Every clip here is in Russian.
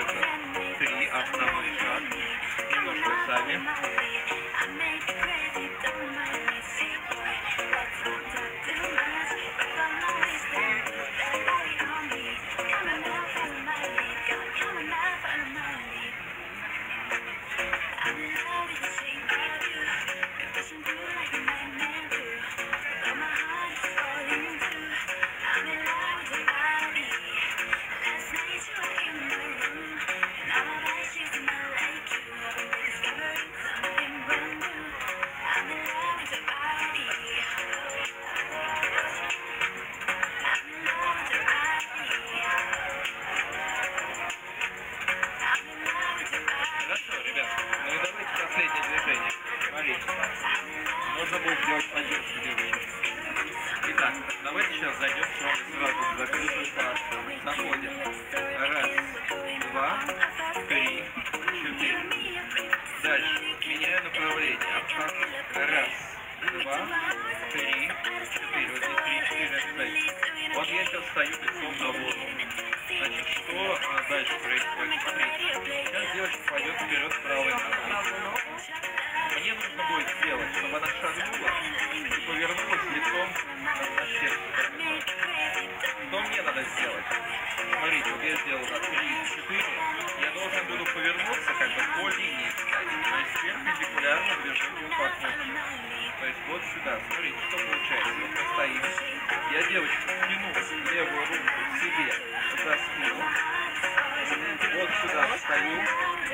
это три, основной шаг. Немножко сами. Раз, два, три, четыре. Вот здесь три, четыре, опять. Вот я сейчас стою лицом на воду. Значит, что а, дальше происходит? Смотрите. Сейчас девочка пойдет вперед правой ногой. Мне нужно будет сделать, чтобы она шагнула и повернулась лицом на сердце. Что мне надо сделать? Смотрите, вот я сделал на 3, 4. Я должен буду повернуться как бы по линии. То есть перпендикулярно движению партнера. То есть вот сюда. Смотрите, что получается. Вот мы стоим. Я девочку тяну левую руку к себе за спину. Вот сюда встаю,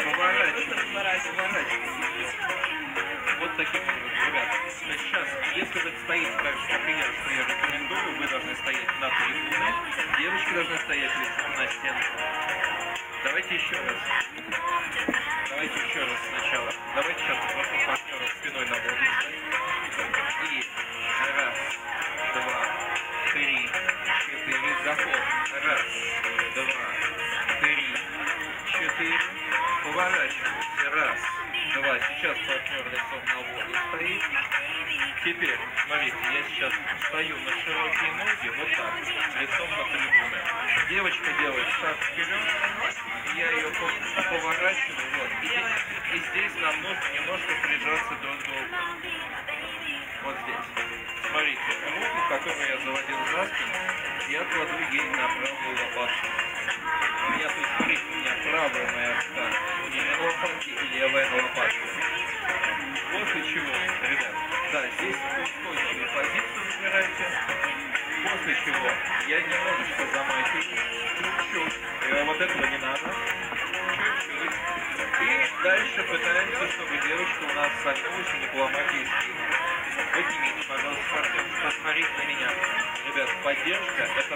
поворачиваю, поворачиваю. Вот таким образом, Значит, сейчас, если вы стоите так же, как и я, что я рекомендую, вы должны стоять на трибуне, девочки должны стоять лицом на стенку. Давайте еще раз. Давайте еще раз сначала. Давайте сейчас попрошу партнера спиной на воду. И раз, два, три, четыре. Заход. Раз, два, три, четыре. Поворачиваемся. Раз, два. Сейчас партнер лицом на воду стоит. Теперь, смотрите, я сейчас стою на широкие ноги, вот так, лицом на трибуны. Девочка делает шаг вперед, я ее по- поворачиваю, вот. И здесь, и здесь нам нужно немножко прижаться друг к другу. Вот здесь. Смотрите, руку, которую я заводил за спину, я кладу ей на правую лопатку. У меня тут, смотрите, у меня правая моя рука, у нее на лопатке и левая на лопатке. После чего, ребят, да, здесь устойчивую позицию выбирайте. После чего я немножечко замахиваю, чуть-чуть, э, вот этого не надо, чуть-чуть. И дальше пытаемся, чтобы девочка у нас согнулась и не поломать ей спину. Поднимите, пожалуйста, посмотрите на меня. Ребят, поддержка – это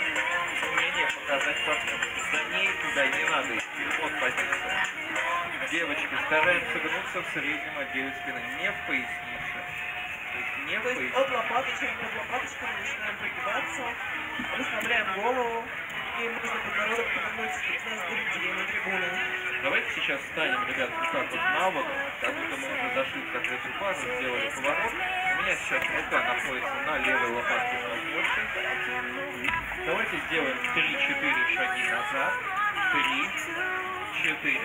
умение показать партнеру. За ней туда не надо идти. Вот позиция. Девочки, стараемся гнуться в среднем отделе спины, не в пояснице. То есть не в пояснице. от лопаточек под лопаточкой мы начинаем прогибаться, расслабляем голову, и можно подбородок повернуть с груди на трибуны. Давайте сейчас встанем, ребят, вот так вот на воду, как будто мы уже дошли в закрытую базу, сделали поворот. У меня сейчас рука находится на левой лопатке больше. Давайте сделаем 3-4 шаги назад. 3, 4.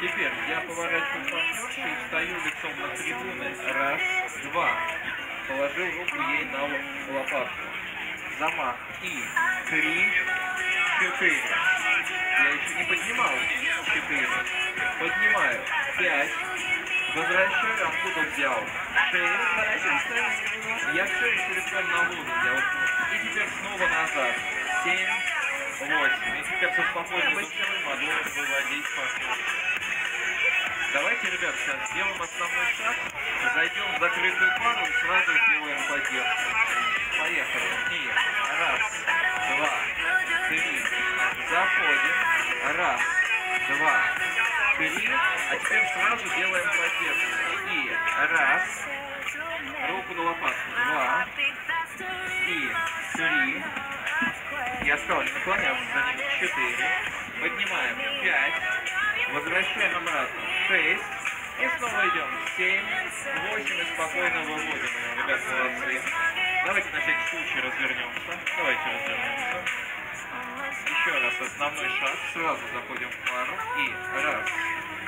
Теперь я поворачиваю партнершу и встаю лицом на трибуны. Раз, два. Положил руку ей на ло- лопатку. Замах. И три, четыре. Я еще не поднимал. Четыре. Поднимаю. Пять. Возвращаю, откуда взял. Шесть. Я все еще лицом на воду взял. И теперь снова назад. Семь. Восемь. И теперь со спокойной душой могу выводить партнер. Давайте, ребят, сейчас сделаем основной шаг, зайдем в закрытую пару и сразу сделаем поддержку. Поехали. И раз, два, три. Заходим. Раз, два, три. А теперь сразу делаем поддержку. И раз. Руку на лопатку. Два. И три. Я не наклоняться за ним. Четыре. Поднимаем. Пять. Возвращаем обратно. Шесть. И снова идем. Семь. Восемь. И спокойно выводим. Ребят, молодцы. Давайте на всякий случай развернемся. Давайте развернемся. Еще раз основной шаг. Сразу заходим в пару. И раз,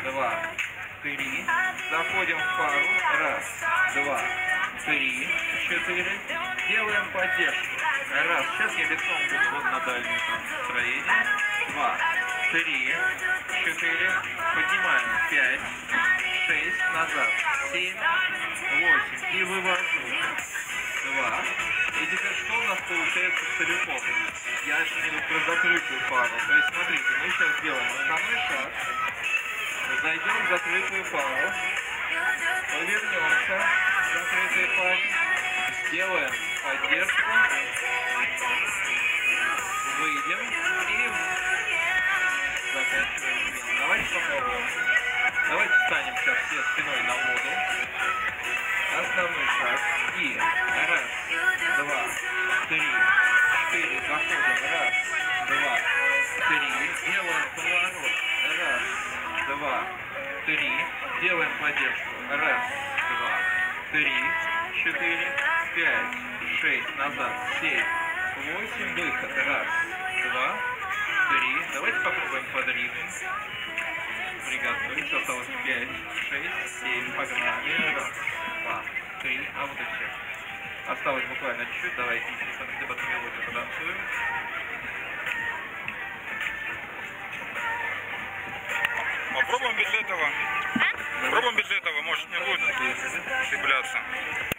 два, три. Заходим в пару. Раз, два, три, четыре. Делаем поддержку. Раз. Сейчас я лицом буду вот на дальнее там строение. Два, три, четыре. Поднимаем. Пять, шесть. Назад. Семь, восемь. И вывожу. Два. И теперь что у нас получается целиком? Я имею про закрытую пару. То есть смотрите, мы сейчас делаем основной шаг. Зайдем в закрытую пару. Повернемся в закрытой паре. Сделаем поддержку. Выйдем и заканчиваем. Давайте попробуем. Давайте встанем сейчас все спиной на воду. Основной шаг. И раз, три, четыре. Заходим. Раз, два, три. Делаем поворот. Раз, два, три. Делаем поддержку. Раз, два, три, четыре, пять, шесть. Назад. Семь, восемь. Выход. Раз, два, три. Давайте попробуем подригать. Приготовились. Осталось пять, шесть, семь. Погнали. Раз, два, три. А вот и все. Осталось буквально чуть-чуть. Давайте еще об эту мелодию потанцуем. Попробуем без этого. Попробуем без этого, может не будет цепляться.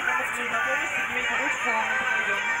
Thank you.